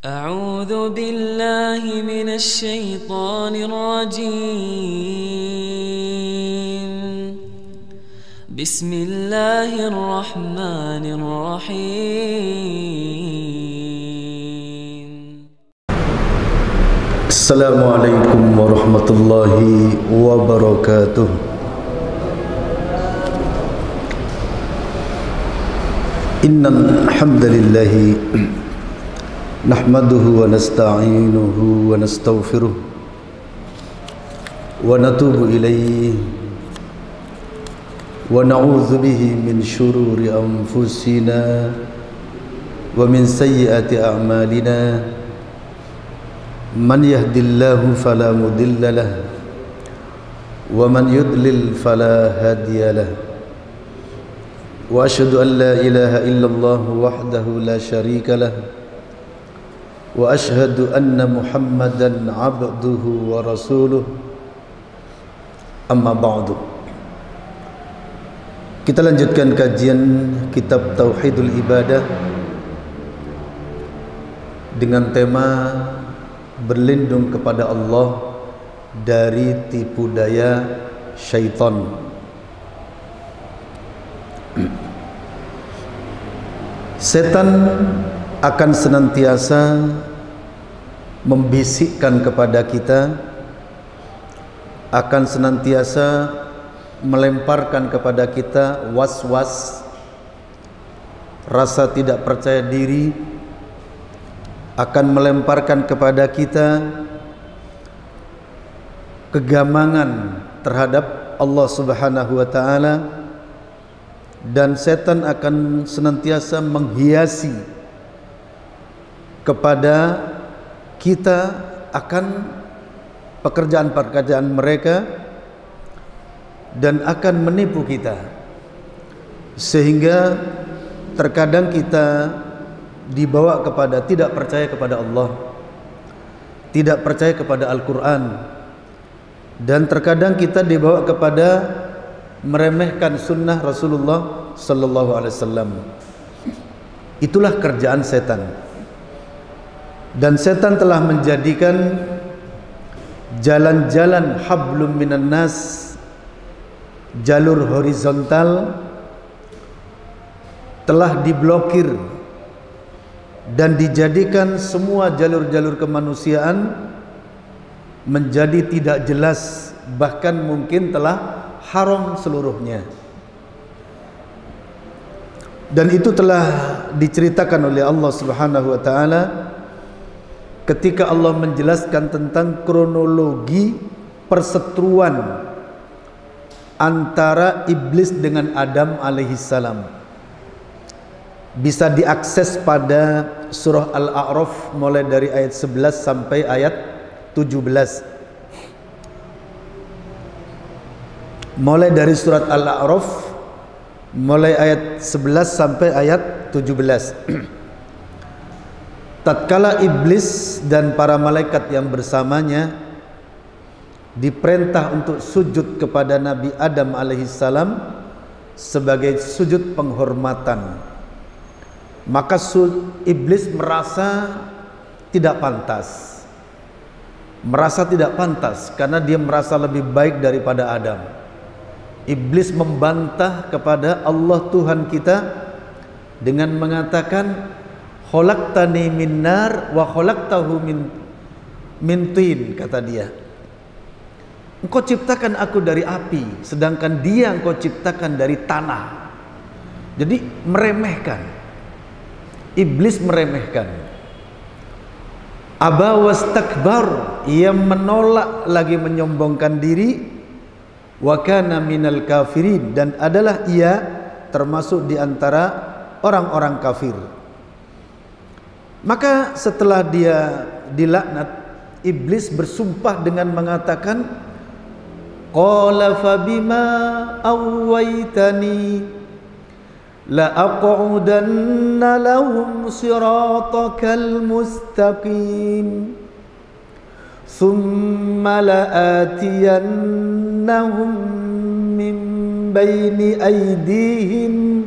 أعوذ بالله من الشيطان الرجيم. بسم الله الرحمن الرحيم. السلام عليكم ورحمة الله وبركاته. إن الحمد لله نحمده ونستعينه ونستغفره ونتوب إليه ونعوذ به من شرور أنفسنا ومن سيئات أعمالنا. من يهد الله فلا مضل له ومن يضلل فلا هادي له. وأشهد أن لا إله إلا الله وحده لا شريك له. واشهد ان محمدا عبده ورسوله اما بعد kita lanjutkan kajian kitab tauhidul ibadah dengan tema berlindung kepada Allah dari tipu daya syaitan. Setan akan senantiasa membisikkan kepada kita akan senantiasa melemparkan kepada kita was-was rasa tidak percaya diri akan melemparkan kepada kita kegamangan terhadap Allah Subhanahu wa taala dan setan akan senantiasa menghiasi kepada kita akan pekerjaan-pekerjaan mereka dan akan menipu kita. Sehingga terkadang kita dibawa kepada tidak percaya kepada Allah tidak percaya kepada Al-Quran dan terkadang kita dibawa kepada meremehkan sunnah Rasulullah Sallallahu Alaihi Wasallam. Itulah kerjaan setan dan setan telah menjadikan jalan-jalan hablum minan nas jalur horizontal telah diblokir dan dijadikan semua jalur-jalur kemanusiaan menjadi tidak jelas bahkan mungkin telah haram seluruhnya. Dan itu telah diceritakan oleh Allah Subhanahu wa taala ketika Allah menjelaskan tentang kronologi perseteruan antara iblis dengan Adam alaihi salam bisa diakses pada surah Al-A'raf mulai dari ayat 11 sampai ayat 17 mulai dari surat Al-A'raf mulai ayat 11 sampai ayat 17 tatkala iblis dan para malaikat yang bersamanya diperintah untuk sujud kepada Nabi Adam alaihissalam sebagai sujud penghormatan maka iblis merasa tidak pantas. Merasa tidak pantas karena dia merasa lebih baik daripada Adam. Iblis membantah kepada Allah Tuhan kita dengan mengatakan khalaqtani min nar wa khalaqtahu min min tin kata dia. Engkau ciptakan aku dari api sedangkan dia engkau ciptakan dari tanah. Jadi meremehkan. Iblis meremehkan. Aba wastakbar ia menolak lagi menyombongkan diri wa kana minal kafirin dan adalah ia termasuk di antara orang-orang kafir. Maka setelah dia dilaknat, iblis bersumpah dengan mengatakan, "Qala fabima awaitani la aq'udanna lahum siratakal mustaqim." ثم min bayni aydihim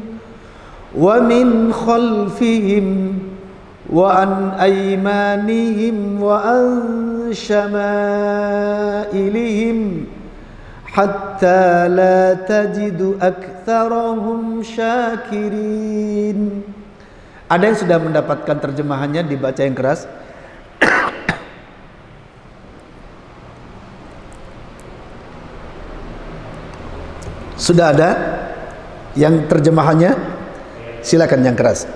wa min khalfihim وعن أيمانهم وعن شمائلهم حتى لا تجد أكثرهم شاكرين Ada yang sudah mendapatkan terjemahannya dibaca yang keras? Sudah ada yang terjemahannya? Silakan yang keras.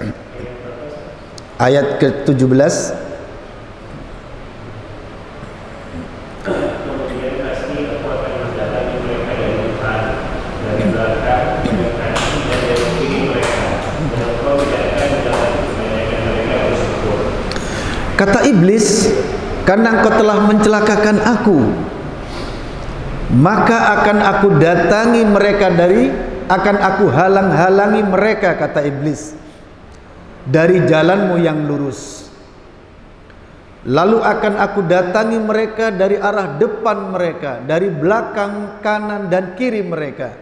Ayat ke-17. Kata iblis, karena engkau telah mencelakakan aku, maka akan aku datangi mereka dari akan aku halang-halangi mereka kata iblis dari jalanmu yang lurus. Lalu akan aku datangi mereka dari arah depan mereka, dari belakang, kanan dan kiri mereka.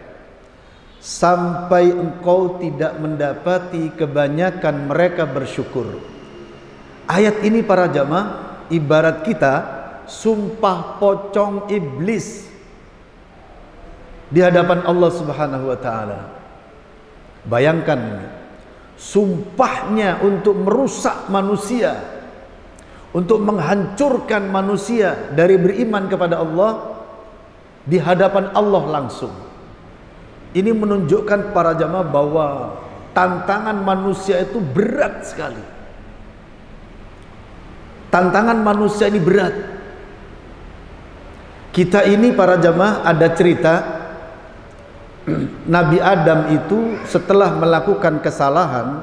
Sampai engkau tidak mendapati kebanyakan mereka bersyukur. Ayat ini para jamaah ibarat kita sumpah pocong iblis di hadapan Allah Subhanahu wa taala. Bayangkan ini. Sumpahnya untuk merusak manusia, untuk menghancurkan manusia dari beriman kepada Allah di hadapan Allah langsung. Ini menunjukkan para jamaah bahwa tantangan manusia itu berat sekali Tantangan manusia ini berat. Kita ini para jamaah ada cerita Nabi Adam itu setelah melakukan kesalahan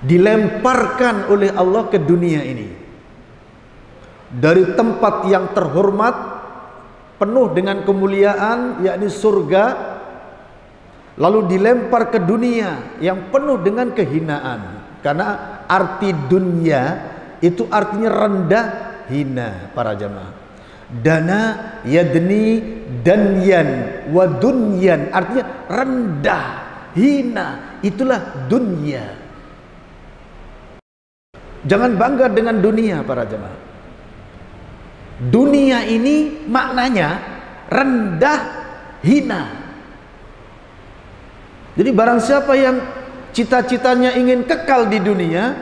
dilemparkan oleh Allah ke dunia ini. Dari tempat yang terhormat penuh dengan kemuliaan yakni surga lalu dilempar ke dunia yang penuh dengan kehinaan karena arti dunia itu artinya rendah hina para jamaah dana yadni danyan wa dunyan. Artinya rendah hina. Itulah dunia jangan bangga dengan dunia para jemaah. Dunia ini maknanya rendah hina. Jadi barang siapa yang cita-citanya ingin kekal di dunia,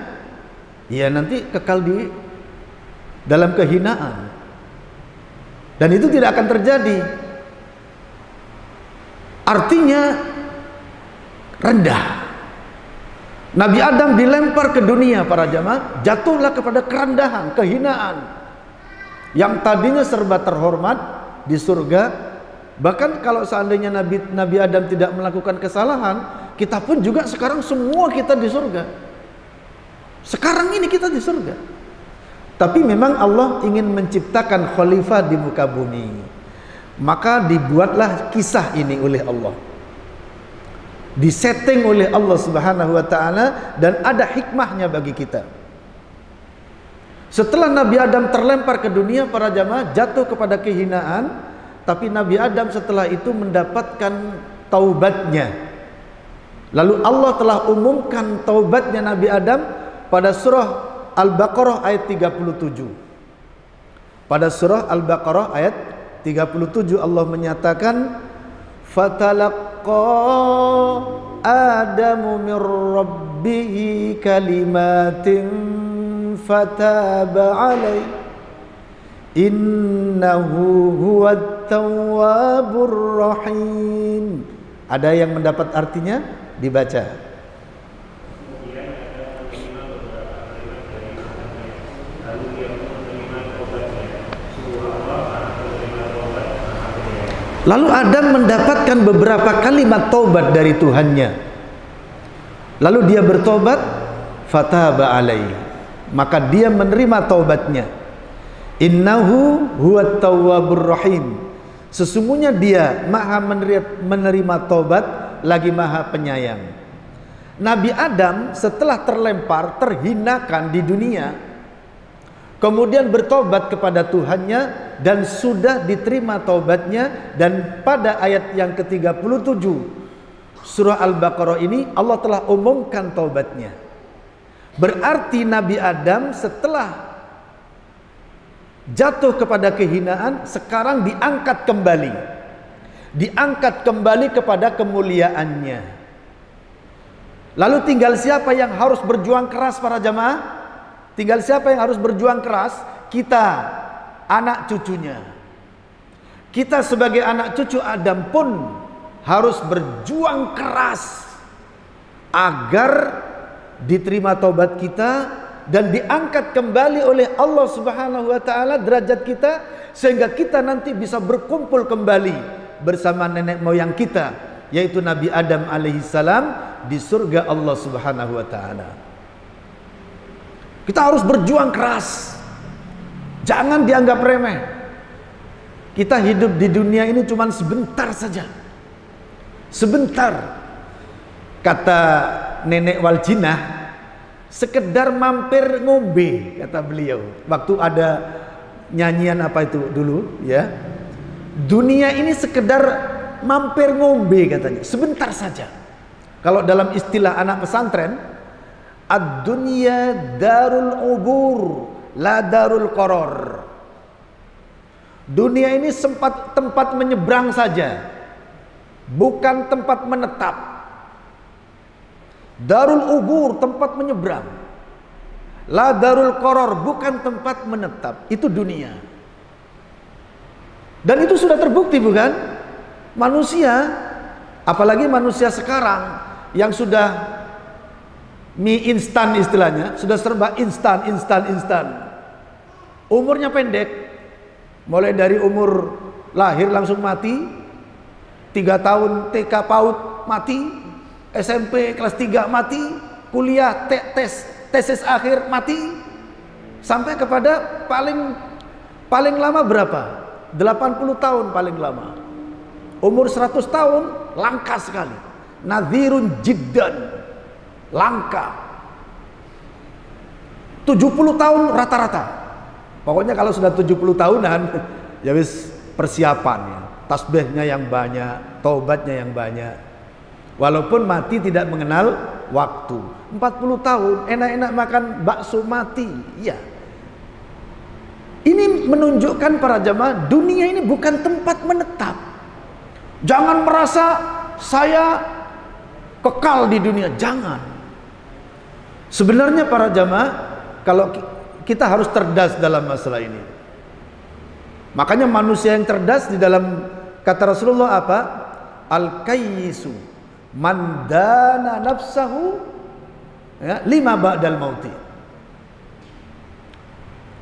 ya nanti kekal di dalam kehinaan. Dan itu tidak akan terjadi. Artinya rendah. Nabi Adam dilempar ke dunia para jamaah, jatuhlah kepada kerendahan, kehinaan. Yang tadinya serba terhormat di surga, bahkan kalau seandainya Nabi Nabi Adam tidak melakukan kesalahan, kita pun juga sekarang semua kita di surga. Sekarang ini kita di surga. Tapi memang Allah ingin menciptakan khalifah di muka bumi. Maka dibuatlah kisah ini oleh Allah. Disetting oleh Allah Subhanahu wa taala dan ada hikmahnya bagi kita. Setelah Nabi Adam terlempar ke dunia para jamaah jatuh kepada kehinaan, tapi Nabi Adam setelah itu mendapatkan taubatnya Lalu Allah telah umumkan taubatnya Nabi Adam pada surah Al-Baqarah ayat 37. Pada surah Al-Baqarah ayat 37 Allah menyatakan fatalaqqa Adamu min rabbih kalimatin fataba alaihi innahu huwat tawwabur rahim. Ada yang mendapat artinya? dibaca. Lalu Adam mendapatkan beberapa kalimat taubat dari Tuhannya. Lalu dia bertobat, fataba alaihi. Maka dia menerima taubatnya. Innahu huwa tawwabur rahim. Sesungguhnya dia maha menerima taubat lagi maha penyayang. Nabi Adam setelah terlempar, terhinakan di dunia, kemudian bertobat kepada Tuhannya dan sudah diterima taubatnya dan pada ayat yang ke-37 surah Al-Baqarah ini Allah telah umumkan taubatnya. Berarti Nabi Adam setelah jatuh kepada kehinaan sekarang diangkat kembali. Diangkat kembali kepada kemuliaannya. Lalu tinggal siapa yang harus berjuang keras para jamaah? Tinggal siapa yang harus berjuang keras? Kita, anak cucunya. Kita sebagai anak cucu Adam pun harus berjuang keras agar diterima taubat kita dan diangkat kembali oleh Allah Subhanahu wa taala derajat kita sehingga kita nanti bisa berkumpul kembali bersama nenek moyang kita yaitu Nabi Adam alaihissalam di surga Allah Subhanahu wa taala. Kita harus berjuang keras. Jangan dianggap remeh. Kita hidup di dunia ini cuma sebentar saja. Sebentar. Kata nenek Waljinah sekedar mampir ngombe kata beliau waktu ada nyanyian apa itu dulu ya dunia ini sekedar mampir ngombe katanya sebentar saja kalau dalam istilah anak pesantren ad-dunya darul ubur la darul koror dunia ini sempat tempat menyeberang saja bukan tempat menetap Darul ubur tempat menyeberang. La darul koror bukan tempat menetap. Itu dunia. Dan itu sudah terbukti bukan? Manusia, apalagi manusia sekarang yang sudah mie instan istilahnya, sudah serba instan, instan, instan. Umurnya pendek, mulai dari umur lahir langsung mati, tiga tahun TK PAUD mati, SMP kelas 3 mati, kuliah tes tesis akhir mati, sampai kepada paling paling lama berapa? 80 tahun paling lama. Umur 100 tahun langka sekali. Nadhirun jiddan. Langka. 70 tahun rata-rata. Pokoknya kalau sudah 70 tahunan ya wis persiapan ya. Tasbihnya yang banyak, taubatnya yang banyak. Walaupun mati tidak mengenal waktu. 40 tahun enak-enak makan bakso mati. Iya. Ini menunjukkan para jamaah dunia ini bukan tempat menetap. Jangan merasa saya kekal di dunia, jangan. Sebenarnya para jamaah kalau kita harus cerdas dalam masalah ini. Makanya manusia yang cerdas di dalam kata Rasulullah apa? Al-kayyisu mandana nafsahu ya, lima ba'dal mauti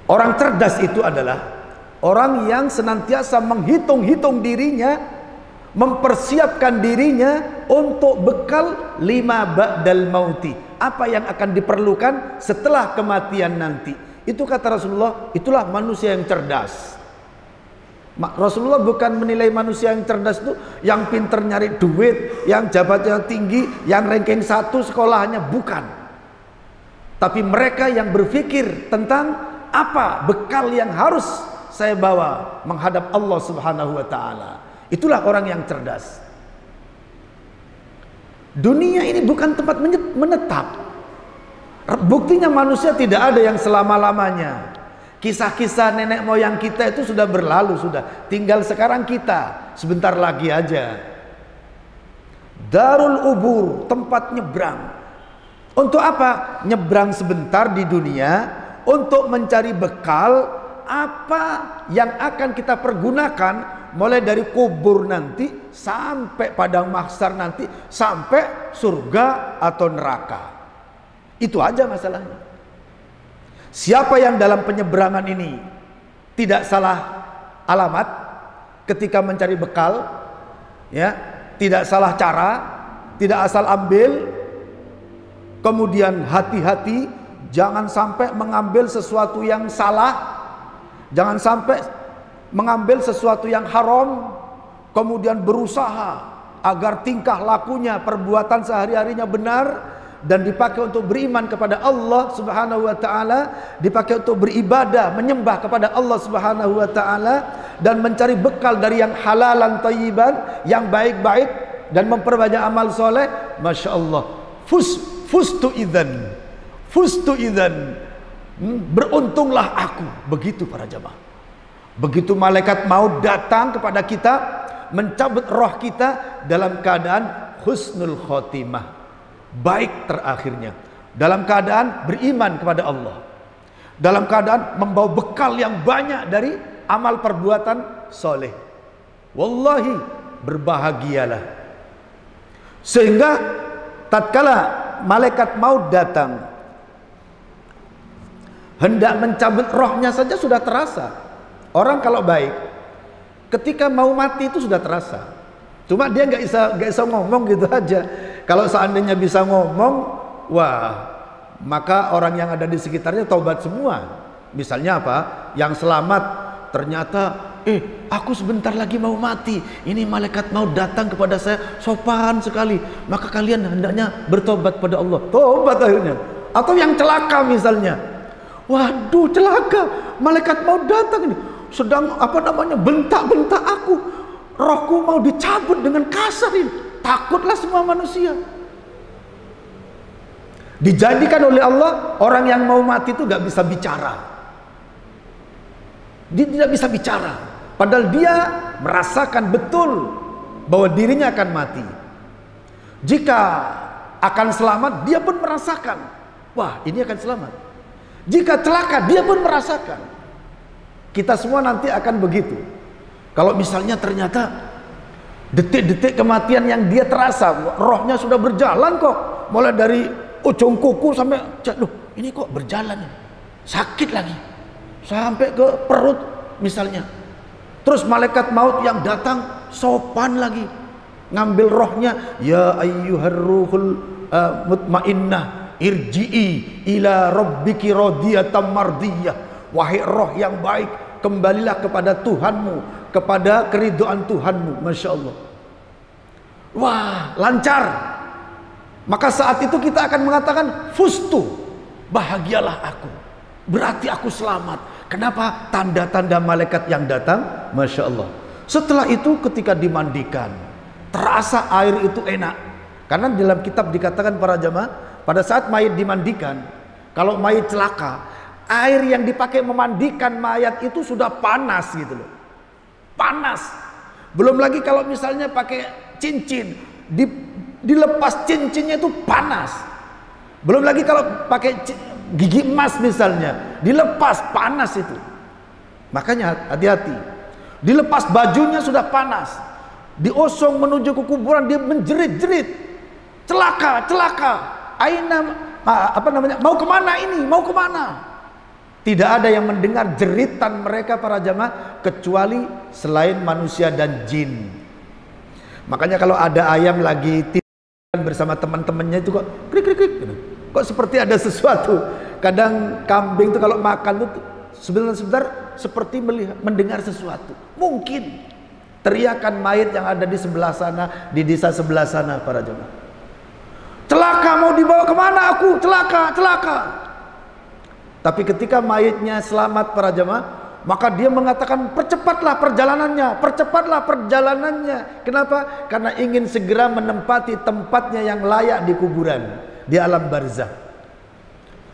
orang cerdas itu adalah orang yang senantiasa menghitung-hitung dirinya mempersiapkan dirinya untuk bekal lima ba'dal mauti apa yang akan diperlukan setelah kematian nanti itu kata Rasulullah itulah manusia yang cerdas Rasulullah bukan menilai manusia yang cerdas itu yang pinter nyari duit, yang jabatnya tinggi, yang ranking satu sekolahnya bukan. Tapi mereka yang berpikir tentang apa bekal yang harus saya bawa menghadap Allah Subhanahu wa taala. Itulah orang yang cerdas. Dunia ini bukan tempat menetap. Buktinya manusia tidak ada yang selama-lamanya. Kisah-kisah nenek moyang kita itu sudah berlalu sudah. Tinggal sekarang kita sebentar lagi aja. Darul Ubur, tempat nyebrang. Untuk apa? Nyebrang sebentar di dunia untuk mencari bekal apa yang akan kita pergunakan mulai dari kubur nanti sampai padang mahsyar nanti sampai surga atau neraka. Itu aja masalahnya. Siapa yang dalam penyeberangan ini tidak salah alamat ketika mencari bekal, ya, tidak salah cara, tidak asal ambil, kemudian hati-hati, jangan sampai mengambil sesuatu yang salah, jangan sampai mengambil sesuatu yang haram, kemudian berusaha agar tingkah lakunya, perbuatan sehari-harinya benar, dan dipakai untuk beriman kepada Allah Subhanahu wa taala, dipakai untuk beribadah, menyembah kepada Allah Subhanahu wa taala dan mencari bekal dari yang halalan thayyiban, yang baik-baik dan memperbanyak amal soleh, Masya Allah. Fus fustu idzan. fustu hmm, beruntunglah aku. Begitu para jamaah begitu malaikat mau datang kepada kita mencabut roh kita dalam keadaan husnul khotimah. Baik terakhirnya. Dalam keadaan beriman kepada Allah. Dalam keadaan membawa bekal yang banyak dari amal perbuatan soleh. Wallahi berbahagialah. Sehingga tatkala malaikat maut datang hendak mencabut rohnya saja sudah terasa. Orang kalau baik ketika mau mati itu sudah terasa. Cuma dia nggak bisa nggak bisa ngomong gitu aja. Kalau seandainya bisa ngomong wah maka orang yang ada di sekitarnya taubat semua. Misalnya apa? Yang selamat ternyata eh aku sebentar lagi mau mati. Ini malaikat mau datang kepada saya sopan sekali. Maka kalian hendaknya bertobat pada Allah. Tobat akhirnya. Atau yang celaka misalnya waduh celaka malaikat mau datang ini sedang apa namanya bentak-bentak aku rohku mau dicabut dengan kasar ini takutlah semua manusia Dijadikan oleh Allah orang yang mau mati itu gak bisa bicara. Dia tidak bisa bicara. Padahal dia merasakan betul bahwa dirinya akan mati. Jika akan selamat, dia pun merasakan. Wah, ini akan selamat. Jika celaka, dia pun merasakan. Kita semua nanti akan begitu. Kalau misalnya ternyata detik-detik kematian yang dia terasa, rohnya sudah berjalan kok. Mulai dari ujung kuku sampai loh ini kok berjalan sakit lagi sampai ke perut misalnya terus malaikat maut yang datang sopan lagi ngambil rohnya ya ayyuhar ruhul uh, mutmainnah irji'i ila rabbiki radiyatan mardiyah wahai roh yang baik kembalilah kepada Tuhanmu kepada keriduan Tuhanmu Masya Allah wah lancar maka saat itu kita akan mengatakan fustu, bahagialah aku. Berarti aku selamat. Kenapa? Tanda-tanda malaikat yang datang, Masya Allah. Setelah itu ketika dimandikan, terasa air itu enak. Karena dalam kitab dikatakan para jamaah, pada saat mayat dimandikan, kalau mayat celaka, air yang dipakai memandikan mayat itu sudah panas gitu loh. Panas. Belum lagi kalau misalnya pakai cincin, di dilepas cincinnya itu panas. Belum lagi kalau pakai gigi emas misalnya, dilepas panas itu. Makanya hati-hati. Dilepas bajunya sudah panas. Diosong menuju ke kuburan dia menjerit-jerit. Celaka, celaka. Aina apa namanya? Mau ke mana ini? Mau ke mana? Tidak ada yang mendengar jeritan mereka para jamaah kecuali selain manusia dan jin. Makanya kalau ada ayam lagi bersama teman-temannya itu kok krik krik krik gitu. kok seperti ada sesuatu kadang kambing itu kalau makan itu sebentar-sebentar seperti melihat mendengar sesuatu mungkin teriakan mayat yang ada di sebelah sana di desa sebelah sana para jemaah celaka mau dibawa ke mana aku celaka celaka tapi ketika mayatnya selamat para jemaah maka dia mengatakan percepatlah perjalanannya, percepatlah perjalanannya. Kenapa? Karena ingin segera menempati tempatnya yang layak di kuburan, di alam barzah.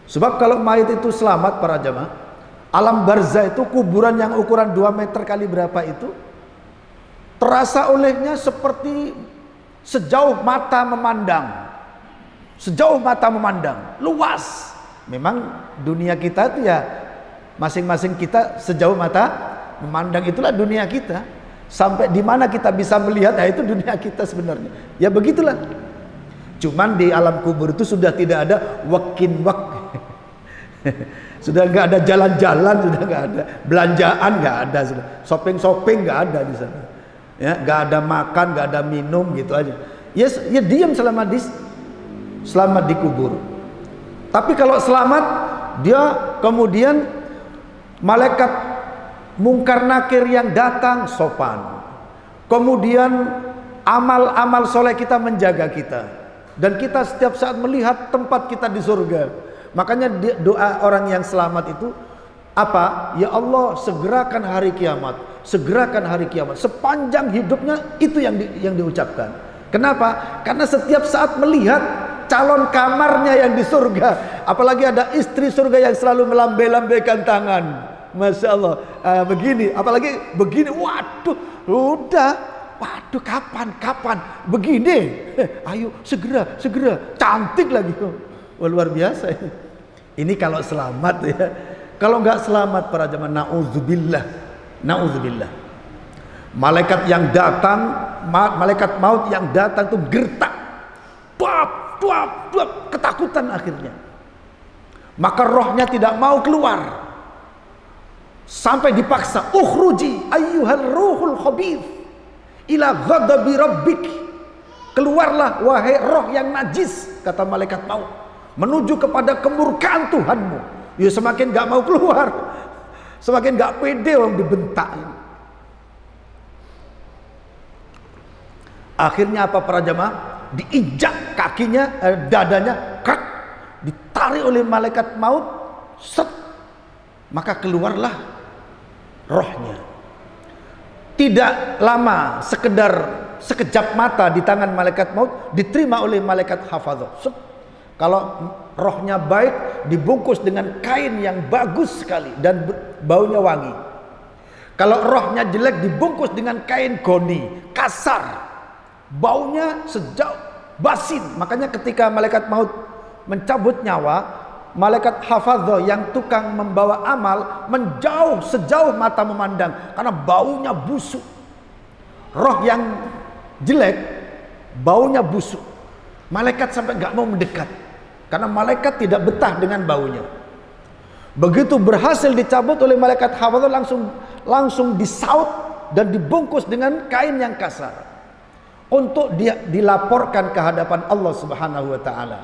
Sebab kalau mayat itu selamat para jamaah, alam barzah itu kuburan yang ukuran 2 meter kali berapa itu terasa olehnya seperti sejauh mata memandang. Sejauh mata memandang, luas. Memang dunia kita itu ya Masing-masing kita sejauh mata memandang itulah dunia kita. Sampai di mana kita bisa melihat, nah itu dunia kita sebenarnya. Ya begitulah. Cuman di alam kubur itu sudah tidak ada wakin wak. sudah nggak ada jalan-jalan, sudah nggak ada belanjaan, nggak ada sudah. Shopping-shopping nggak ada di sana. Ya, nggak ada makan, nggak ada minum gitu aja. Ya, ya diam selama di selamat di kubur. Tapi kalau selamat, dia kemudian Malaikat mungkar nakir yang datang sopan. Kemudian amal-amal soleh kita menjaga kita. Dan kita setiap saat melihat tempat kita di surga. Makanya doa orang yang selamat itu apa? Ya Allah segerakan hari kiamat. Segerakan hari kiamat. Sepanjang hidupnya itu yang di, yang diucapkan. Kenapa? Karena setiap saat melihat calon kamarnya yang di surga. Apalagi ada istri surga yang selalu melambai-lambaikan tangan. Masya Allah. Uh, begini, apalagi begini. Waduh, udah. Waduh, kapan, kapan? Begini. Eh, ayo, segera, segera. Cantik lagi. Wah, luar biasa. Ini kalau selamat ya. Kalau nggak selamat para jemaah, nauzubillah. Nauzubillah. Malaikat yang datang, malaikat maut yang datang itu gertak. Tuap, tuap, ketakutan akhirnya. Maka rohnya tidak mau keluar. Sampai dipaksa, ukhruji ayyuhal ruhul khabith ila ghadabi rabbik. Keluarlah wahai roh yang najis, kata malaikat maut. Menuju kepada kemurkaan Tuhanmu. Ya semakin gak mau keluar. Semakin gak pede orang dibentak. Akhirnya apa para jamaah? Diinjak kakinya, eh, dadanya, krak, ditarik oleh malaikat maut, set, maka keluarlah rohnya. Tidak lama, sekedar sekejap mata di tangan malaikat maut diterima oleh malaikat hafadzah. Kalau rohnya baik dibungkus dengan kain yang bagus sekali dan baunya wangi. Kalau rohnya jelek dibungkus dengan kain goni, kasar, baunya sejauh basin. Makanya ketika malaikat maut mencabut nyawa malaikat hafadzah yang tukang membawa amal menjauh sejauh mata memandang karena baunya busuk. Roh yang jelek baunya busuk. Malaikat sampai nggak mau mendekat karena malaikat tidak betah dengan baunya. Begitu berhasil dicabut oleh malaikat hafadzah langsung langsung disaut dan dibungkus dengan kain yang kasar untuk dia dilaporkan ke hadapan Allah Subhanahu wa taala.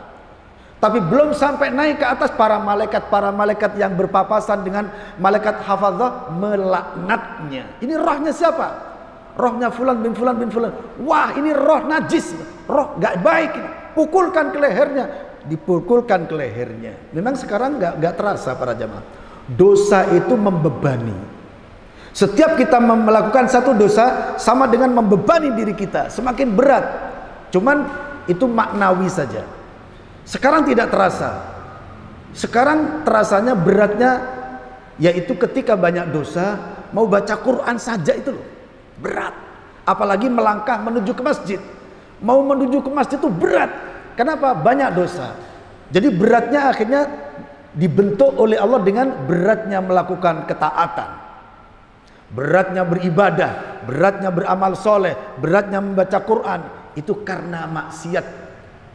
Tapi belum sampai naik ke atas para malaikat para malaikat yang berpapasan dengan malaikat hafazah melaknatnya. Ini rohnya siapa? Rohnya fulan bin fulan bin fulan. Wah, ini roh najis, roh gak baik. Pukulkan ke lehernya, dipukulkan ke lehernya. Memang sekarang gak, gak terasa para jamaah. Dosa itu membebani. Setiap kita melakukan satu dosa sama dengan membebani diri kita, semakin berat. Cuman itu maknawi saja. Sekarang tidak terasa. Sekarang terasanya beratnya yaitu ketika banyak dosa, mau baca Quran saja itu loh. Berat. Apalagi melangkah menuju ke masjid. Mau menuju ke masjid itu berat. Kenapa? Banyak dosa. Jadi beratnya akhirnya dibentuk oleh Allah dengan beratnya melakukan ketaatan beratnya beribadah, beratnya beramal soleh, beratnya membaca Quran, itu karena maksiat,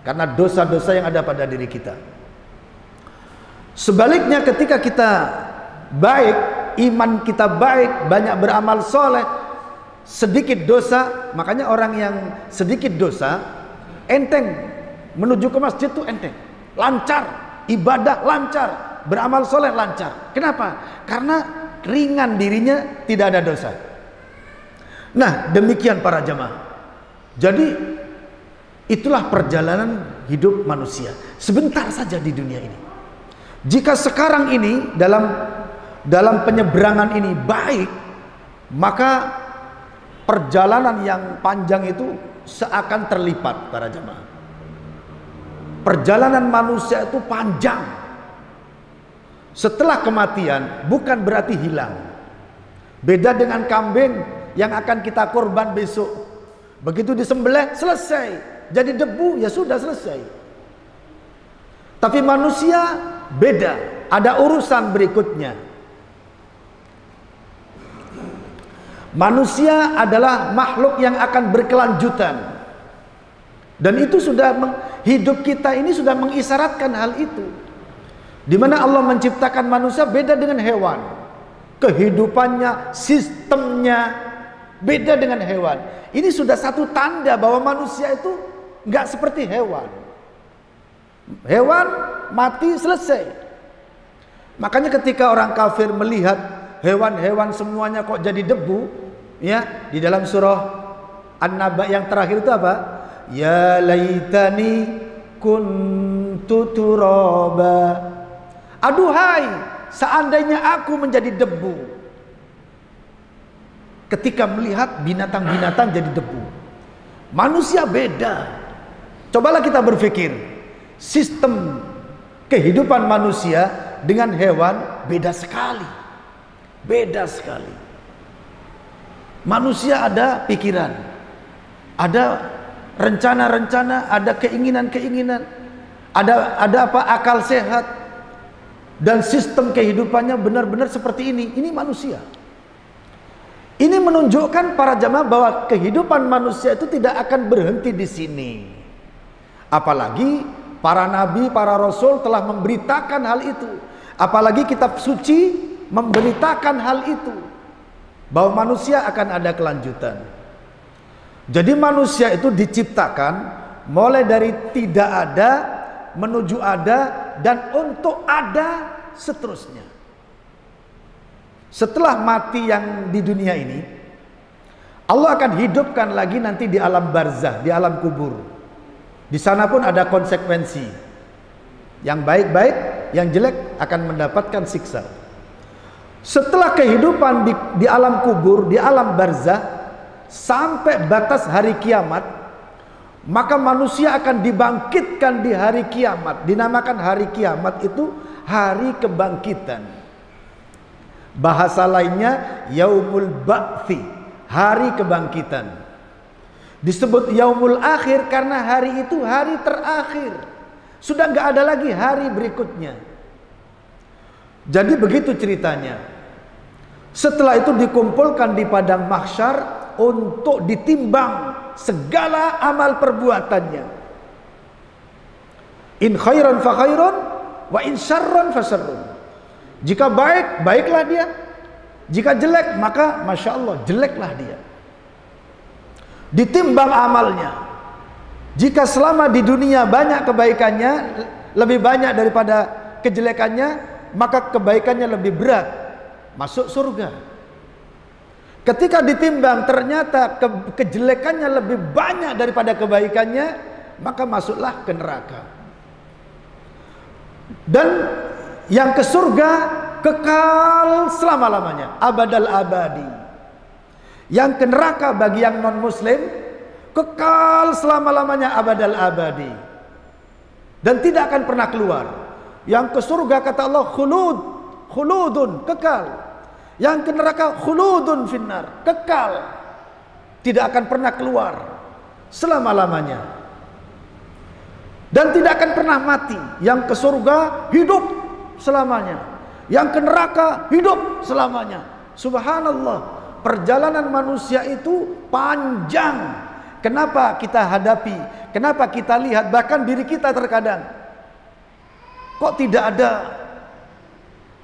karena dosa-dosa yang ada pada diri kita. Sebaliknya ketika kita baik, iman kita baik, banyak beramal soleh, sedikit dosa, makanya orang yang sedikit dosa, enteng, menuju ke masjid itu enteng, lancar, ibadah lancar, beramal soleh lancar. Kenapa? Karena ringan dirinya tidak ada dosa. Nah, demikian para jamaah. Jadi itulah perjalanan hidup manusia. Sebentar saja di dunia ini. Jika sekarang ini dalam dalam penyeberangan ini baik, maka perjalanan yang panjang itu seakan terlipat para jemaah. Perjalanan manusia itu panjang setelah kematian bukan berarti hilang. Beda dengan kambing yang akan kita korban besok. Begitu disembelih selesai. Jadi debu ya sudah selesai. Tapi manusia beda. Ada urusan berikutnya. Manusia adalah makhluk yang akan berkelanjutan. Dan itu sudah hidup kita ini sudah mengisyaratkan hal itu. Di mana Allah menciptakan manusia beda dengan hewan. Kehidupannya, sistemnya beda dengan hewan. Ini sudah satu tanda bahwa manusia itu nggak seperti hewan. Hewan mati selesai. Makanya ketika orang kafir melihat hewan-hewan semuanya kok jadi debu, ya di dalam surah An-Naba yang terakhir itu apa? Ya laitani kuntu turaba Aduhai, seandainya aku menjadi debu. Ketika melihat binatang-binatang jadi debu. Manusia beda. Cobalah kita berpikir. sistem kehidupan manusia dengan hewan beda sekali. Beda sekali. Manusia ada pikiran, ada rencana-rencana, ada keinginan-keinginan, ada ada apa akal sehat dan sistem kehidupannya benar-benar seperti ini. Ini manusia. Ini menunjukkan para jamaah bahwa kehidupan manusia itu tidak akan berhenti di sini. Apalagi para nabi, para rasul telah memberitakan hal itu. Apalagi kitab suci memberitakan hal itu. Bahwa manusia akan ada kelanjutan. Jadi manusia itu diciptakan mulai dari tidak ada menuju ada dan untuk ada seterusnya. Setelah mati yang di dunia ini, Allah akan hidupkan lagi nanti di alam barzah, di alam kubur. Di sana pun ada konsekuensi. Yang baik-baik, yang jelek akan mendapatkan siksa. Setelah kehidupan di, di alam kubur, di alam barzah, sampai batas hari kiamat, maka manusia akan dibangkitkan di hari kiamat. Dinamakan hari kiamat itu hari kebangkitan. Bahasa lainnya yaumul ba'thi, hari kebangkitan. Disebut yaumul akhir karena hari itu hari terakhir. Sudah nggak ada lagi hari berikutnya. Jadi begitu ceritanya. Setelah itu dikumpulkan di padang mahsyar untuk ditimbang segala amal perbuatannya. In khairan fa khairun wa in syarran fa syarrun. Jika baik, baiklah dia. Jika jelek, maka Masya Allah, jeleklah dia. Ditimbang amalnya. Jika selama di dunia banyak kebaikannya, lebih banyak daripada kejelekannya, maka kebaikannya lebih berat. Masuk surga. Ketika ditimbang ternyata ke kejelekannya lebih banyak daripada kebaikannya, maka masuklah ke neraka. Dan yang ke surga kekal selama-lamanya, abadal abadi. Yang ke neraka bagi yang non muslim kekal selama-lamanya abadal abadi. Dan tidak akan pernah keluar. Yang ke surga kata Allah khulud, khuludun, kekal. Yang ke neraka khuludun finnar, kekal. Tidak akan pernah keluar selama-lamanya. Dan tidak akan pernah mati. Yang ke surga hidup selamanya. Yang ke neraka hidup selamanya. Subhanallah, perjalanan manusia itu panjang. Kenapa kita hadapi? Kenapa kita lihat bahkan diri kita terkadang kok tidak ada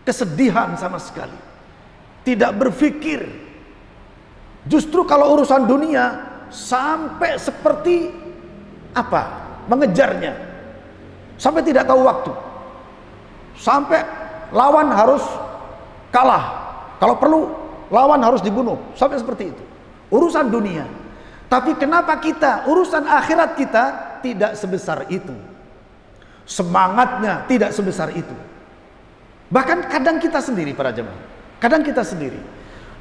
kesedihan sama sekali. Tidak berpikir. Justru kalau urusan dunia sampai seperti apa? Mengejarnya. Sampai tidak tahu waktu. Sampai lawan harus kalah. Kalau perlu lawan harus dibunuh. Sampai seperti itu. Urusan dunia. Tapi kenapa kita urusan akhirat kita tidak sebesar itu? Semangatnya tidak sebesar itu. Bahkan kadang kita sendiri para jemaah. Kadang kita sendiri.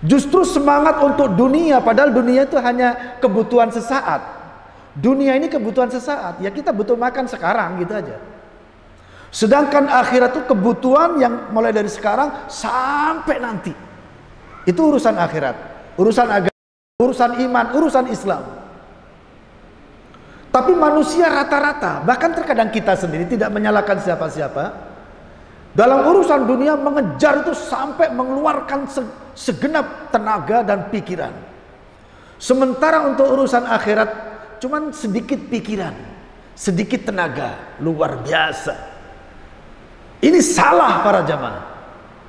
Justru semangat untuk dunia padahal dunia itu hanya kebutuhan sesaat. Dunia ini kebutuhan sesaat. Ya kita butuh makan sekarang gitu aja. Sedangkan akhirat itu kebutuhan yang mulai dari sekarang sampai nanti. Itu urusan akhirat, urusan agama, urusan iman, urusan Islam. Tapi manusia rata-rata, bahkan terkadang kita sendiri tidak menyalahkan siapa-siapa. Dalam urusan dunia mengejar itu sampai mengeluarkan segenap tenaga dan pikiran. Sementara untuk urusan akhirat cuman sedikit pikiran, sedikit tenaga, luar biasa. Ini salah para jamaah.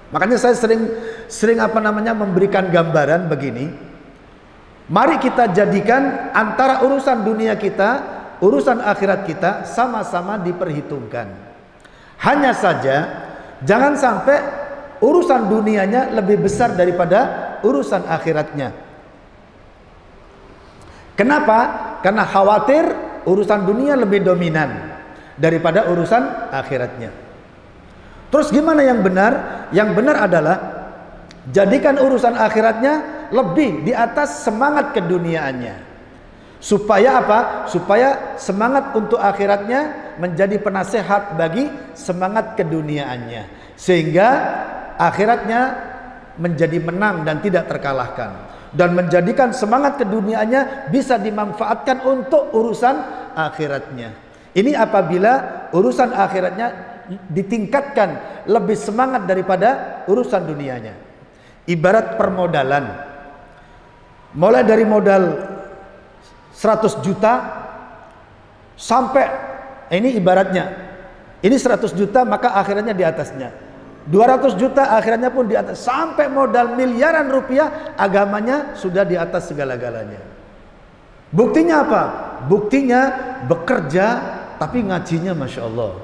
Makanya saya sering sering apa namanya memberikan gambaran begini. Mari kita jadikan antara urusan dunia kita, urusan akhirat kita sama-sama diperhitungkan. Hanya saja jangan sampai urusan dunianya lebih besar daripada urusan akhiratnya. Kenapa? Karena khawatir urusan dunia lebih dominan daripada urusan akhiratnya. Terus gimana yang benar? Yang benar adalah jadikan urusan akhiratnya lebih di atas semangat keduniaannya. Supaya apa? Supaya semangat untuk akhiratnya menjadi penasehat bagi semangat keduniaannya. Sehingga akhiratnya menjadi menang dan tidak terkalahkan dan menjadikan semangat keduniaannya bisa dimanfaatkan untuk urusan akhiratnya. Ini apabila urusan akhiratnya ditingkatkan lebih semangat daripada urusan dunianya. Ibarat permodalan. Mulai dari modal 100 juta sampai ini ibaratnya. Ini 100 juta maka akhiratnya di atasnya. 200 juta akhirnya pun di atas sampai modal miliaran rupiah agamanya sudah di atas segala-galanya. Buktinya apa? Buktinya bekerja tapi ngajinya masya Allah.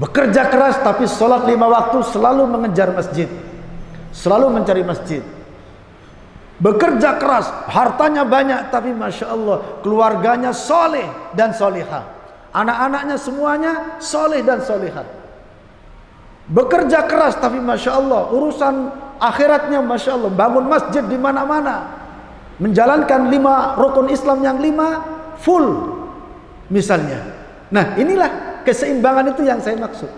Bekerja keras tapi sholat lima waktu selalu mengejar masjid, selalu mencari masjid. Bekerja keras, hartanya banyak tapi masya Allah keluarganya soleh dan solihah. Anak-anaknya semuanya soleh dan solihah. Bekerja keras tapi Masya Allah urusan akhiratnya Masya Allah bangun masjid di mana-mana menjalankan lima rukun Islam yang lima full misalnya nah inilah keseimbangan itu yang saya maksud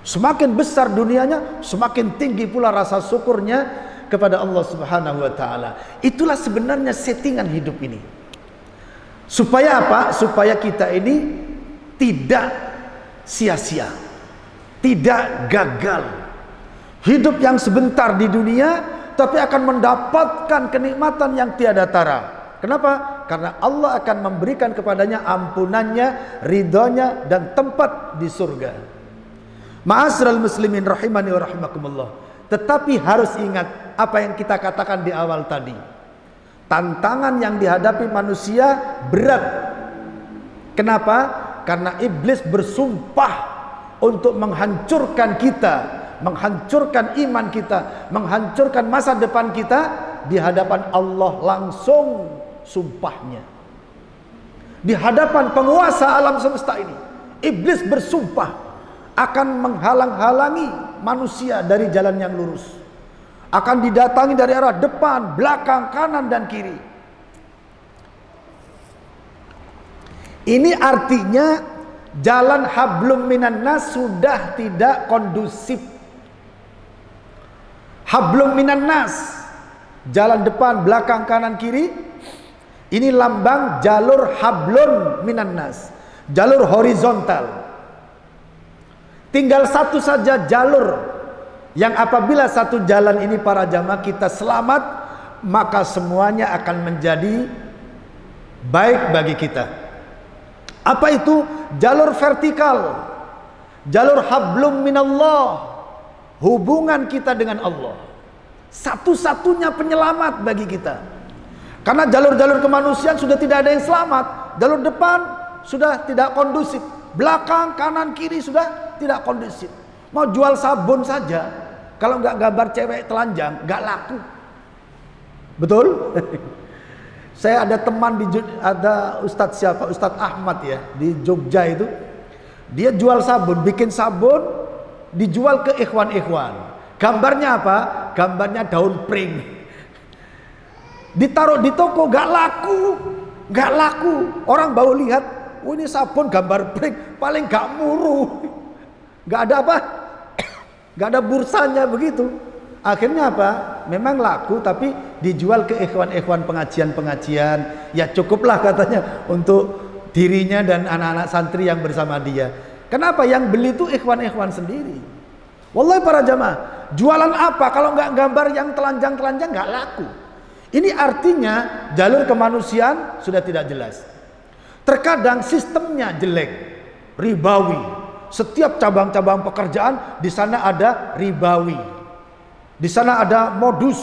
semakin besar dunianya semakin tinggi pula rasa syukurnya kepada Allah Subhanahu wa taala itulah sebenarnya settingan hidup ini supaya apa supaya kita ini tidak sia-sia tidak gagal. Hidup yang sebentar di dunia tapi akan mendapatkan kenikmatan yang tiada tara. Kenapa? Karena Allah akan memberikan kepadanya ampunannya, ridhonya dan tempat di surga. Ma'asral muslimin rahimani wa rahimakumullah. Tetapi harus ingat apa yang kita katakan di awal tadi. Tantangan yang dihadapi manusia berat. Kenapa? Karena iblis bersumpah untuk menghancurkan kita, menghancurkan iman kita, menghancurkan masa depan kita di hadapan Allah langsung sumpahnya. Di hadapan penguasa alam semesta ini, iblis bersumpah akan menghalang-halangi manusia dari jalan yang lurus. Akan didatangi dari arah depan, belakang, kanan dan kiri. Ini artinya jalan hablum minan nas sudah tidak kondusif. Hablum minan nas, jalan depan, belakang, kanan, kiri. Ini lambang jalur hablum minan nas, jalur horizontal. Tinggal satu saja jalur yang apabila satu jalan ini para jamaah kita selamat, maka semuanya akan menjadi baik bagi kita. Apa itu? Jalur vertikal. Jalur hablum minallah. Hubungan kita dengan Allah. Satu-satunya penyelamat bagi kita. Karena jalur-jalur kemanusiaan sudah tidak ada yang selamat. Jalur depan sudah tidak kondusif. Belakang, kanan, kiri sudah tidak kondusif. Mau jual sabun saja. Kalau nggak gambar cewek telanjang, nggak laku. Betul? Saya ada teman di ada Ustadz siapa? Ustadz Ahmad ya di Jogja itu. Dia jual sabun, bikin sabun dijual ke ikhwan-ikhwan. Gambarnya apa? Gambarnya daun pring. Ditaruh di toko gak laku, gak laku. Orang baru lihat, oh ini sabun gambar pring, paling gak muru. Gak ada apa? Gak ada bursanya begitu. Akhirnya apa? Memang laku tapi dijual ke ikhwan-ikhwan pengajian-pengajian. Ya cukuplah katanya untuk dirinya dan anak-anak santri yang bersama dia. Kenapa? Yang beli itu ikhwan-ikhwan sendiri. Wallahi para jamaah, jualan apa kalau nggak gambar yang telanjang-telanjang nggak laku. Ini artinya jalur kemanusiaan sudah tidak jelas. Terkadang sistemnya jelek, ribawi. Setiap cabang-cabang pekerjaan di sana ada ribawi. Di sana ada modus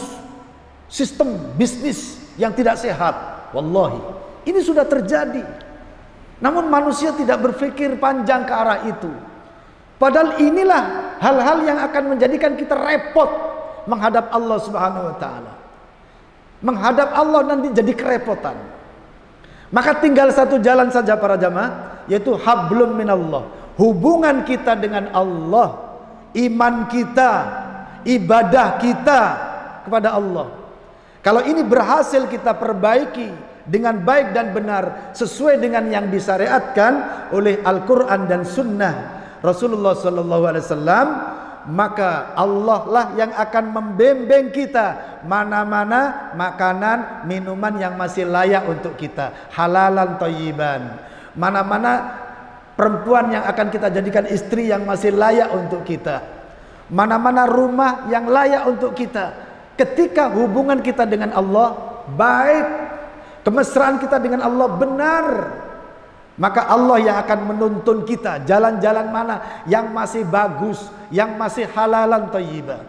sistem bisnis yang tidak sehat. Wallahi, ini sudah terjadi. Namun manusia tidak berpikir panjang ke arah itu. Padahal inilah hal-hal yang akan menjadikan kita repot menghadap Allah Subhanahu wa taala. Menghadap Allah nanti jadi kerepotan. Maka tinggal satu jalan saja para jamaah yaitu hablum minallah. Hubungan kita dengan Allah, iman kita, ibadah kita kepada Allah. Kalau ini berhasil kita perbaiki dengan baik dan benar sesuai dengan yang disyariatkan oleh Al-Qur'an dan sunnah Rasulullah sallallahu alaihi wasallam maka Allah lah yang akan membimbing kita mana-mana makanan minuman yang masih layak untuk kita halalan thayyiban mana-mana perempuan yang akan kita jadikan istri yang masih layak untuk kita mana-mana rumah yang layak untuk kita ketika hubungan kita dengan Allah baik kemesraan kita dengan Allah benar maka Allah yang akan menuntun kita jalan-jalan mana yang masih bagus, yang masih halalan thayyibah.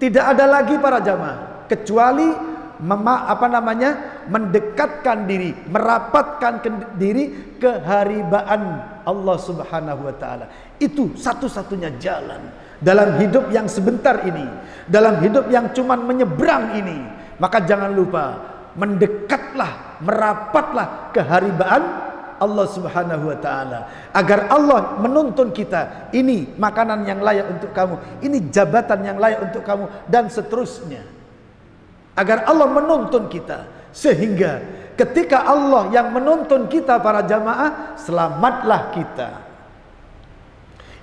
Tidak ada lagi para jamaah kecuali mema, apa namanya? mendekatkan diri, merapatkan diri ke haribaan Allah Subhanahu wa taala. Itu satu-satunya jalan dalam hidup yang sebentar ini, dalam hidup yang cuman menyeberang ini. Maka jangan lupa mendekatlah, merapatlah ke haribaan Allah Subhanahu wa taala agar Allah menuntun kita ini makanan yang layak untuk kamu ini jabatan yang layak untuk kamu dan seterusnya agar Allah menuntun kita. Sehingga ketika Allah yang menuntun kita para jamaah selamatlah kita.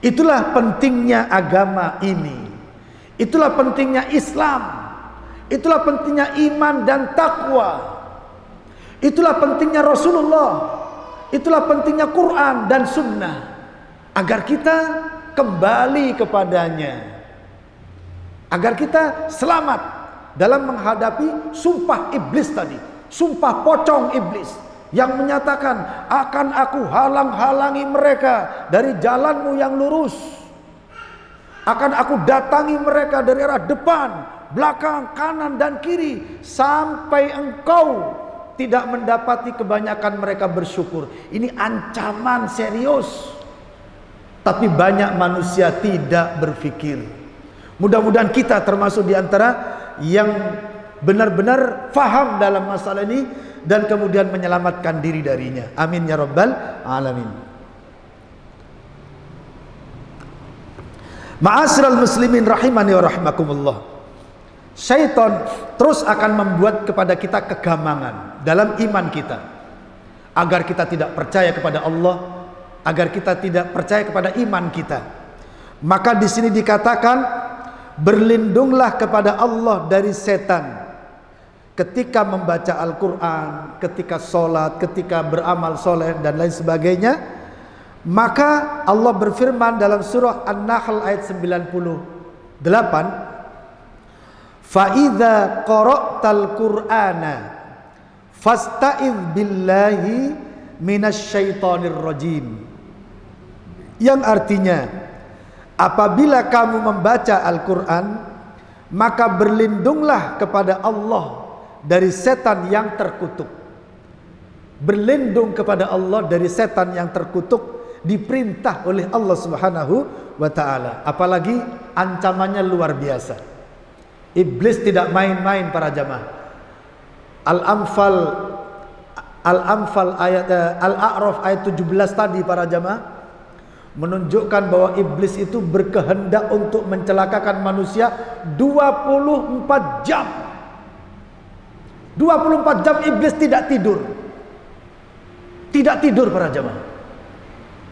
Itulah pentingnya agama ini. Itulah pentingnya Islam. Itulah pentingnya iman dan takwa. Itulah pentingnya Rasulullah. Itulah pentingnya Quran dan Sunnah. Agar kita kembali kepadanya, agar kita selamat dalam menghadapi sumpah iblis tadi, sumpah pocong iblis yang menyatakan akan aku halang-halangi mereka dari jalanmu yang lurus. Akan aku datangi mereka dari arah depan, belakang, kanan dan kiri sampai engkau tidak mendapati kebanyakan mereka bersyukur. Ini ancaman serius. Tapi banyak manusia tidak berpikir. Mudah-mudahan kita termasuk di antara yang benar-benar faham dalam masalah ini dan kemudian menyelamatkan diri darinya. Amin ya rabbal alamin. Ma'asyiral muslimin rahimani wa rahmakumullah. Syaitan terus akan membuat kepada kita kegamangan dalam iman kita. Agar kita tidak percaya kepada Allah, agar kita tidak percaya kepada iman kita. Maka di sini dikatakan berlindunglah kepada Allah dari setan. Ketika membaca Al-Qur'an, ketika sholat, ketika beramal soleh dan lain sebagainya, maka Allah berfirman dalam surah An-Nahl ayat 98 Fa'idha qara'tal Qur'ana fasta'idh billahi minasyaitonir rajim. Yang artinya apabila kamu membaca Al-Qur'an maka berlindunglah kepada Allah dari setan yang terkutuk. Berlindung kepada Allah dari setan yang terkutuk diperintah oleh Allah Subhanahu wa taala. Apalagi ancamannya luar biasa. Iblis tidak main-main para jamaah. Al-Anfal Al-Anfal ayat eh, Al-A'raf ayat 17 tadi para jamaah menunjukkan bahwa iblis itu berkehendak untuk mencelakakan manusia 24 jam. 24 jam iblis tidak tidur. Tidak tidur para jamaah.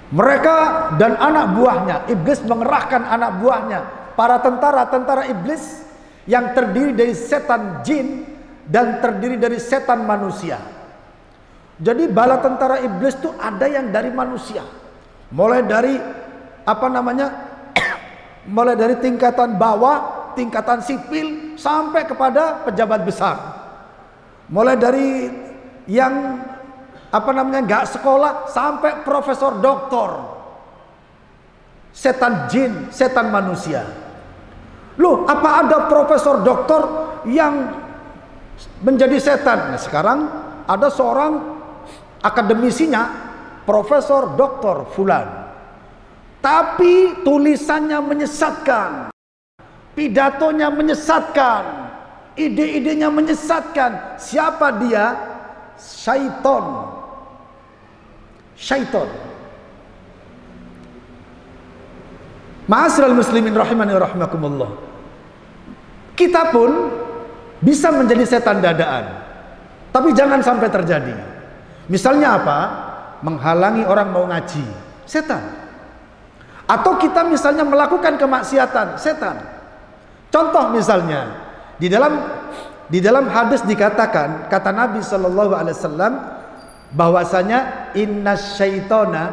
Mereka dan anak buahnya, iblis mengerahkan anak buahnya, para tentara-tentara iblis yang terdiri dari setan jin dan terdiri dari setan manusia. Jadi bala tentara iblis itu ada yang dari manusia. Mulai dari apa namanya? mulai dari tingkatan bawah, tingkatan sipil sampai kepada pejabat besar. Mulai dari yang apa namanya nggak sekolah sampai profesor doktor. Setan jin, setan manusia. Loh, apa ada profesor doktor yang menjadi setan? Nah, sekarang ada seorang akademisinya, profesor doktor Fulan. Tapi tulisannya menyesatkan. Pidatonya menyesatkan. Ide-idenya menyesatkan. Siapa dia? Syaiton. Syaiton. Ma'asral muslimin rahimani rahimakumullah. Kita pun bisa menjadi setan dadaan. Tapi jangan sampai terjadi. Misalnya apa? Menghalangi orang mau ngaji. Setan. Atau kita misalnya melakukan kemaksiatan. Setan. Contoh misalnya. Di dalam di dalam hadis dikatakan kata Nabi Wasallam bahwasanya inna syaitona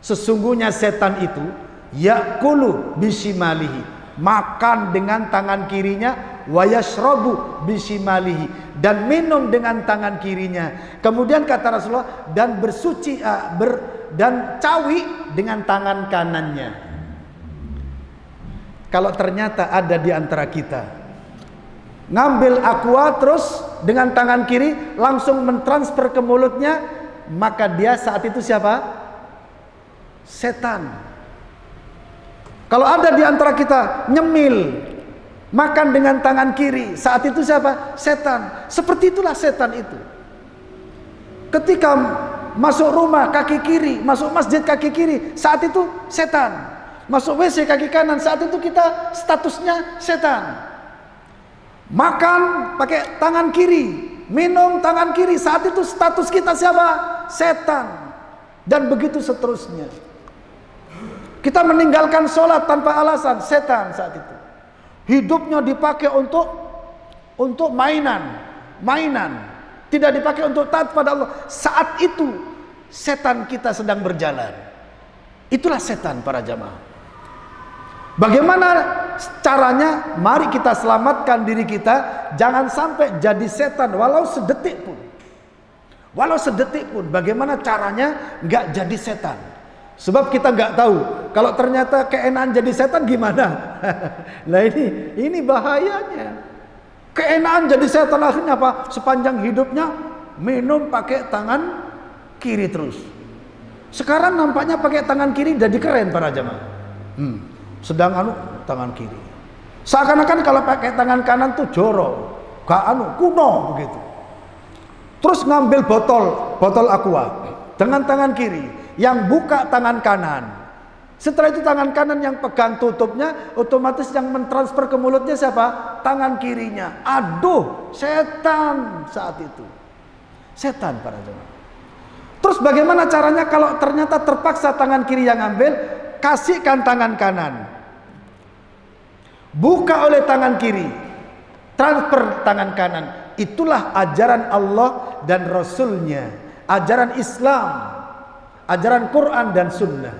sesungguhnya setan itu yakulu bisimalihi makan dengan tangan kirinya wayashrobu bisimalihi dan minum dengan tangan kirinya. Kemudian kata Rasulullah dan bersuci uh, ber, dan cawi dengan tangan kanannya. Kalau ternyata ada di antara kita ngambil aqua terus dengan tangan kiri langsung mentransfer ke mulutnya maka dia saat itu siapa? Setan kalau ada di antara kita nyemil makan dengan tangan kiri saat itu siapa setan seperti itulah setan itu ketika masuk rumah kaki kiri masuk masjid kaki kiri saat itu setan masuk WC kaki kanan saat itu kita statusnya setan Makan pakai tangan kiri, minum tangan kiri. Saat itu status kita siapa? Setan. Dan begitu seterusnya. Kita meninggalkan sholat tanpa alasan, setan saat itu. Hidupnya dipakai untuk untuk mainan, mainan. Tidak dipakai untuk taat pada Allah. Saat itu setan kita sedang berjalan. Itulah setan para jamaah. Bagaimana caranya? Mari kita selamatkan diri kita, jangan sampai jadi setan walau sedetik pun. Walau sedetik pun, bagaimana caranya nggak jadi setan? Sebab kita nggak tahu kalau ternyata keenaan jadi setan gimana. nah ini ini bahayanya. Keenaan jadi setan akhirnya apa? Sepanjang hidupnya minum pakai tangan kiri terus. Sekarang nampaknya pakai tangan kiri jadi keren para jemaah. Hmm sedang anu tangan kiri seakan-akan kalau pakai tangan kanan tuh joro gak anu kuno begitu terus ngambil botol botol aqua dengan tangan kiri yang buka tangan kanan setelah itu tangan kanan yang pegang tutupnya otomatis yang mentransfer ke mulutnya siapa tangan kirinya aduh setan saat itu setan para jemaah Terus bagaimana caranya kalau ternyata terpaksa tangan kiri yang ambil, kasihkan tangan kanan. Buka oleh tangan kiri. Transfer tangan kanan. Itulah ajaran Allah dan Rasulnya. Ajaran Islam. Ajaran Quran dan Sunnah.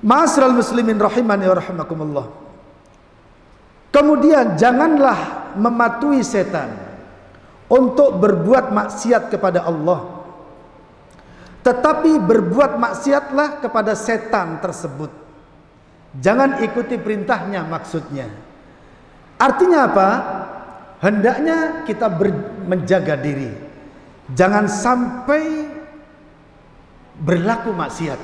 Masral muslimin rahimani wa rahimakumullah. Kemudian janganlah mematuhi setan untuk berbuat maksiat kepada Allah tetapi berbuat maksiatlah kepada setan tersebut. Jangan ikuti perintahnya maksudnya. Artinya apa? Hendaknya kita menjaga diri. Jangan sampai berlaku maksiat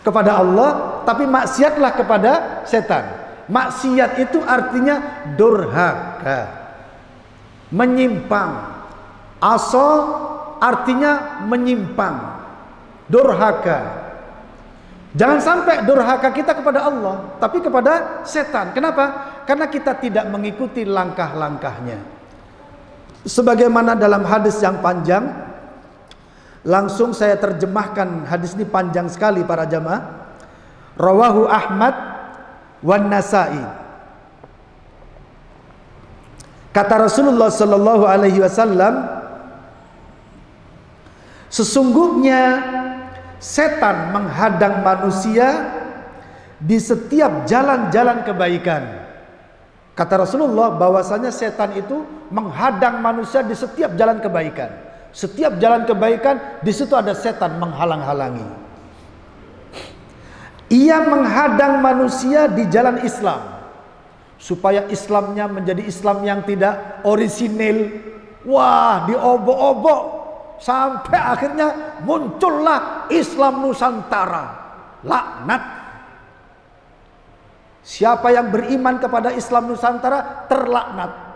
kepada Allah, tapi maksiatlah kepada setan. Maksiat itu artinya durhaka, menyimpang, asal artinya menyimpang, durhaka. Jangan sampai durhaka kita kepada Allah, tapi kepada setan. Kenapa? Karena kita tidak mengikuti langkah-langkahnya. Sebagaimana dalam hadis yang panjang, langsung saya terjemahkan hadis ini panjang sekali para jamaah. Rawahu Ahmad wan Nasai. Kata Rasulullah sallallahu alaihi wasallam, Sesungguhnya setan menghadang manusia di setiap jalan-jalan kebaikan. Kata Rasulullah bahwasanya setan itu menghadang manusia di setiap jalan kebaikan. Setiap jalan kebaikan di situ ada setan menghalang-halangi. Ia menghadang manusia di jalan Islam supaya Islamnya menjadi Islam yang tidak orisinil. Wah, diobok-obok Sampai akhirnya muncullah Islam Nusantara. Laknat. Siapa yang beriman kepada Islam Nusantara terlaknat.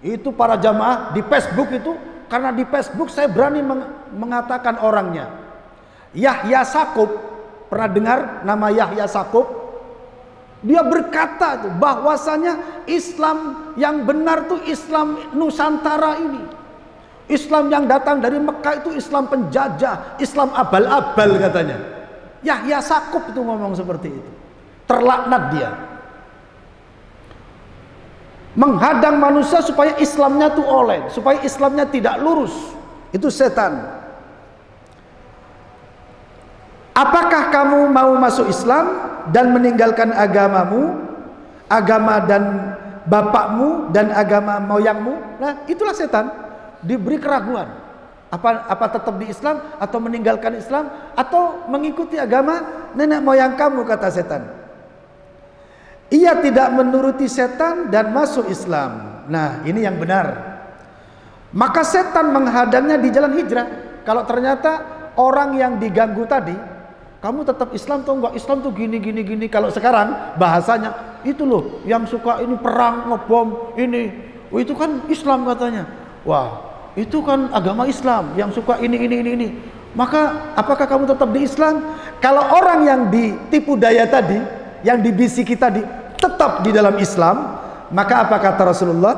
Itu para jamaah di Facebook itu karena di Facebook saya berani mengatakan orangnya. Yahya Sakub, pernah dengar nama Yahya Sakub? Dia berkata bahwasanya Islam yang benar tuh Islam Nusantara ini. Islam yang datang dari Mekah itu Islam penjajah, Islam abal-abal katanya. Yahya Sakub itu ngomong seperti itu. Terlaknat dia. Menghadang manusia supaya Islamnya tuh oleh, supaya Islamnya tidak lurus. Itu setan. Apakah kamu mau masuk Islam dan meninggalkan agamamu, agama dan bapakmu dan agama moyangmu? Nah, itulah setan diberi keraguan apa apa tetap di Islam atau meninggalkan Islam atau mengikuti agama nenek moyang kamu kata setan ia tidak menuruti setan dan masuk Islam. Nah ini yang benar. Maka setan menghadangnya di jalan hijrah. Kalau ternyata orang yang diganggu tadi kamu tetap Islam tuh enggak? Islam tuh gini gini gini. Kalau sekarang bahasanya itu loh yang suka ini perang ngebom ini. Oh, itu kan Islam katanya. Wah itu kan agama Islam yang suka ini ini ini ini. Maka apakah kamu tetap di Islam? Kalau orang yang ditipu daya tadi yang dibisiki tadi tetap di dalam Islam maka apa kata Rasulullah?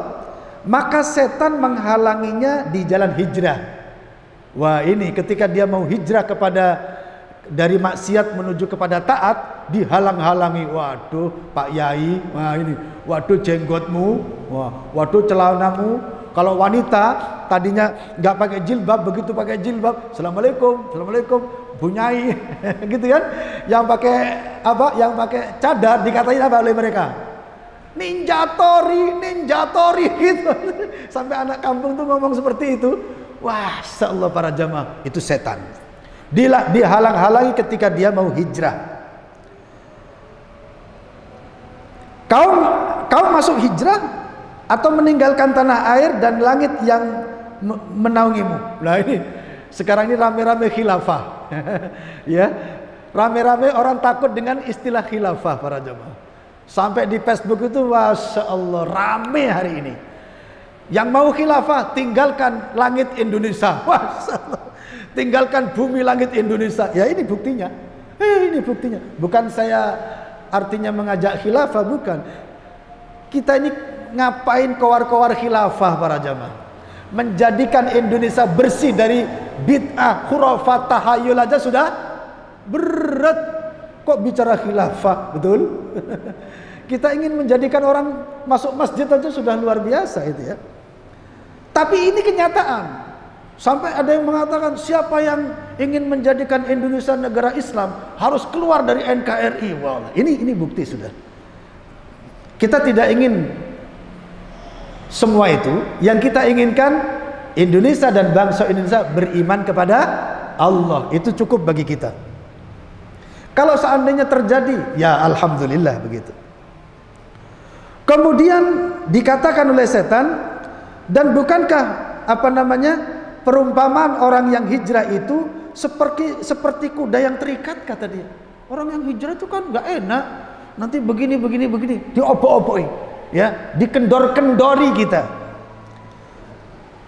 Maka setan menghalanginya di jalan hijrah. Wah ini ketika dia mau hijrah kepada dari maksiat menuju kepada taat dihalang-halangi. Waduh Pak Yai wah ini waduh jenggotmu wah waduh celanamu kalau wanita tadinya nggak pakai jilbab, begitu pakai jilbab, assalamualaikum, assalamualaikum, bunyai, gitu kan? Yang pakai apa? Yang pakai cadar dikatain apa oleh mereka? Ninja tori, ninja tori gitu. Sampai anak kampung tuh ngomong seperti itu. Wah, Allah para jamaah itu setan. Dihalang-halangi ketika dia mau hijrah. Kau kau masuk hijrah atau meninggalkan tanah air dan langit yang menaungimu. Nah ini sekarang ini rame-rame khilafah. ya. Rame-rame orang takut dengan istilah khilafah para jemaah. Sampai di Facebook itu Masya Allah rame hari ini. Yang mau khilafah tinggalkan langit Indonesia. Masya. Tinggalkan bumi langit Indonesia. Ya ini buktinya. Eh, ini buktinya. Bukan saya artinya mengajak khilafah bukan. Kita ini ngapain kowar-kowar khilafah para jamaah? Menjadikan Indonesia bersih dari bid'ah khurafat tahayul aja sudah berat. Kok bicara khilafah? Betul? Kita ingin menjadikan orang masuk masjid aja sudah luar biasa itu ya. Tapi ini kenyataan. Sampai ada yang mengatakan siapa yang ingin menjadikan Indonesia negara Islam harus keluar dari NKRI wow ini ini bukti sudah. Kita tidak ingin semua itu yang kita inginkan Indonesia dan bangsa Indonesia beriman kepada Allah. Itu cukup bagi kita. Kalau seandainya terjadi, ya alhamdulillah begitu. Kemudian dikatakan oleh setan dan bukankah apa namanya perumpamaan orang yang hijrah itu seperti seperti kuda yang terikat kata dia. Orang yang hijrah itu kan nggak enak. Nanti begini begini begini diobok-oboi ya dikendor-kendori kita.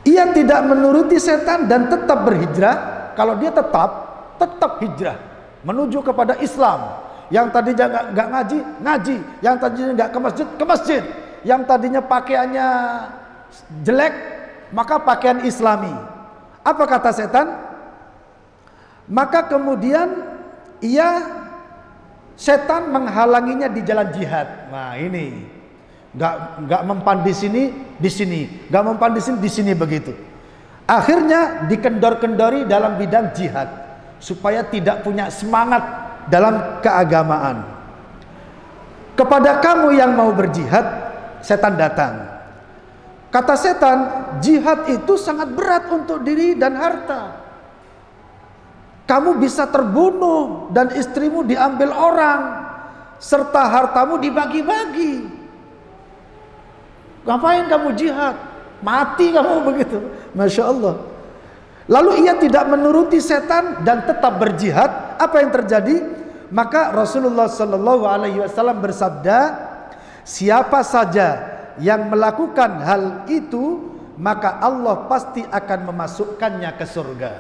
Ia tidak menuruti setan dan tetap berhijrah. Kalau dia tetap tetap hijrah menuju kepada Islam. Yang tadinya nggak ngaji ngaji. Yang tadinya nggak ke masjid ke masjid. Yang tadinya pakaiannya jelek maka pakaian islami. Apa kata setan? Maka kemudian ia setan menghalanginya di jalan jihad. Nah ini nggak nggak mempan di sini di sini. Nggak mempan di sini di sini begitu. Akhirnya dikendor-kendori dalam bidang jihad supaya tidak punya semangat dalam keagamaan. Kepada kamu yang mau berjihad setan datang. Kata setan jihad itu sangat berat untuk diri dan harta. Kamu bisa terbunuh dan istrimu diambil orang serta hartamu dibagi-bagi Ngapain kamu jihad? Mati kamu begitu. Masya Allah. Lalu ia tidak menuruti setan dan tetap berjihad. Apa yang terjadi? Maka Rasulullah Sallallahu Alaihi Wasallam bersabda, siapa saja yang melakukan hal itu, maka Allah pasti akan memasukkannya ke surga.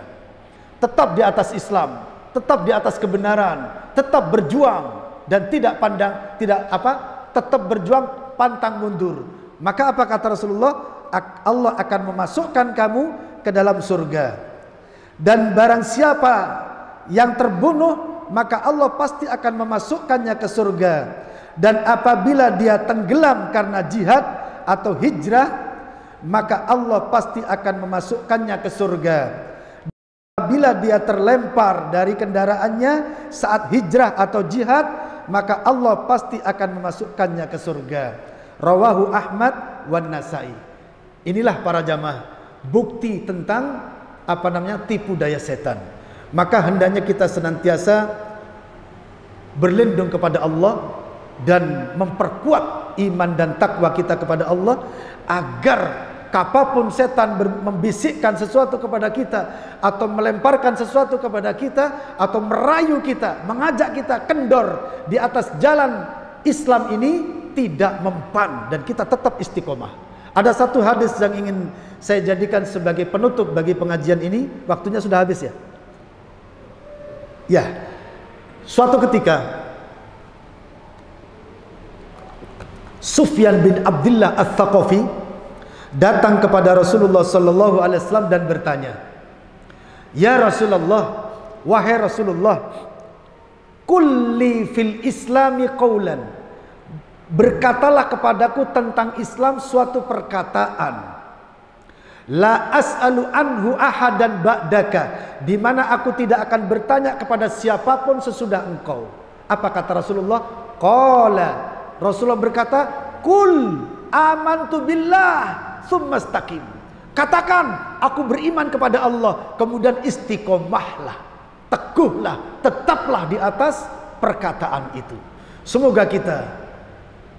Tetap di atas Islam, tetap di atas kebenaran, tetap berjuang dan tidak pandang, tidak apa, tetap berjuang pantang mundur. Maka apa kata Rasulullah? Allah akan memasukkan kamu ke dalam surga. Dan barang siapa yang terbunuh, maka Allah pasti akan memasukkannya ke surga. Dan apabila dia tenggelam karena jihad atau hijrah, maka Allah pasti akan memasukkannya ke surga. Apabila dia terlempar dari kendaraannya saat hijrah atau jihad, maka Allah pasti akan memasukkannya ke surga. Rawahu Ahmad wan Nasai. Inilah para jamaah bukti tentang apa namanya tipu daya setan. Maka hendaknya kita senantiasa berlindung kepada Allah dan memperkuat iman dan takwa kita kepada Allah agar Kapapun setan membisikkan sesuatu kepada kita atau melemparkan sesuatu kepada kita atau merayu kita, mengajak kita kendor di atas jalan Islam ini tidak mempan dan kita tetap istiqomah. Ada satu hadis yang ingin saya jadikan sebagai penutup bagi pengajian ini. Waktunya sudah habis ya? Ya. Suatu ketika Sufyan bin Abdullah Al-Thaqafi datang kepada Rasulullah sallallahu alaihi wasallam dan bertanya, "Ya Rasulullah, wahai Rasulullah, kulli fil islami qaulan." Berkatalah kepadaku tentang Islam suatu perkataan. La as'alu anhu ahadan ba'daka di mana aku tidak akan bertanya kepada siapa pun sesudah engkau. Apa kata Rasulullah? Qala Rasulullah berkata, "Kul amantu billah summastaqim. Katakan aku beriman kepada Allah, kemudian istiqomahlah, teguhlah, tetaplah di atas perkataan itu. Semoga kita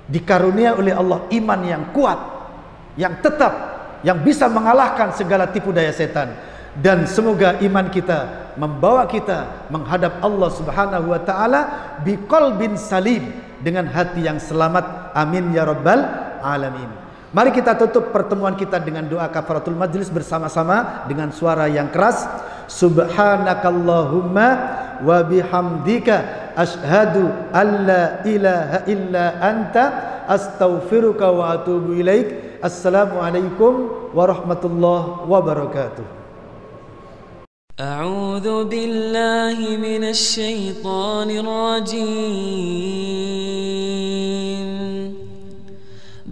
dikarunia oleh Allah iman yang kuat, yang tetap, yang bisa mengalahkan segala tipu daya setan dan semoga iman kita membawa kita menghadap Allah Subhanahu wa taala biqalbin salim dengan hati yang selamat. Amin ya rabbal alamin. Mari kita tutup pertemuan kita dengan doa kafaratul majlis bersama-sama dengan suara yang keras. Subhanakallahumma wa bihamdika ashhadu alla ilaha illa anta astaghfiruka wa atubu ilaik. Assalamualaikum warahmatullahi wabarakatuh. أعوذ بالله من الشيطان الرجيم